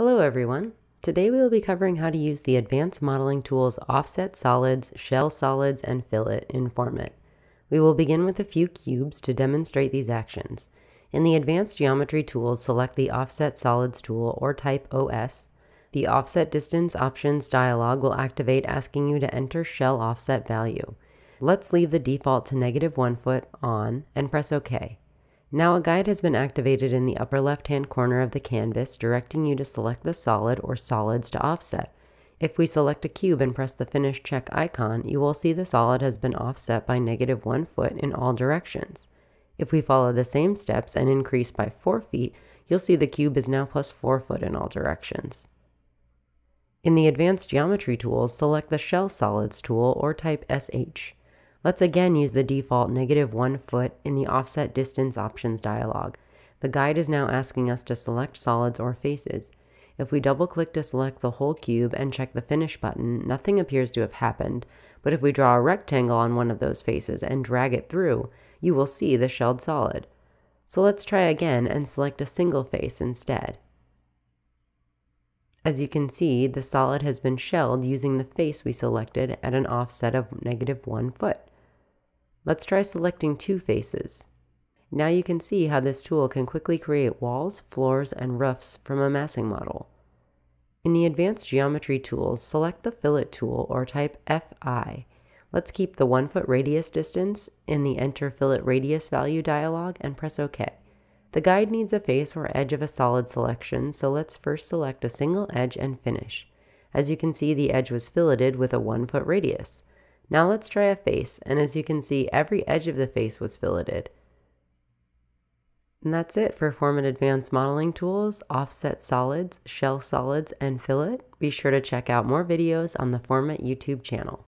Hello everyone. Today we will be covering how to use the advanced modeling tools Offset Solids, Shell Solids, and Fillet in FormIt. We will begin with a few cubes to demonstrate these actions. In the Advanced Geometry tools, select the Offset Solids tool or type OS. The Offset Distance Options dialog will activate asking you to enter shell offset value. Let's leave the default to negative 1 foot on and press OK. Now a guide has been activated in the upper left-hand corner of the canvas directing you to select the solid or solids to offset. If we select a cube and press the finish check icon, you will see the solid has been offset by negative 1 foot in all directions. If we follow the same steps and increase by 4 feet, you'll see the cube is now plus 4 foot in all directions. In the Advanced Geometry tools, select the Shell Solids tool or type SH. Let's again use the default negative one foot in the offset distance options dialog. The guide is now asking us to select solids or faces. If we double click to select the whole cube and check the finish button, nothing appears to have happened, but if we draw a rectangle on one of those faces and drag it through, you will see the shelled solid. So let's try again and select a single face instead. As you can see, the solid has been shelled using the face we selected at an offset of negative one foot. Let's try selecting two faces. Now you can see how this tool can quickly create walls, floors, and roofs from a massing model. In the Advanced Geometry tools, select the Fillet tool or type FI. Let's keep the 1 foot radius distance in the Enter Fillet Radius value dialog and press OK. The guide needs a face or edge of a solid selection, so let's first select a single edge and finish. As you can see, the edge was filleted with a 1 foot radius. Now let's try a face, and as you can see, every edge of the face was filleted. And that's it for FormIt Advanced Modeling Tools, Offset Solids, Shell Solids, and Fillet. Be sure to check out more videos on the FormIt YouTube channel.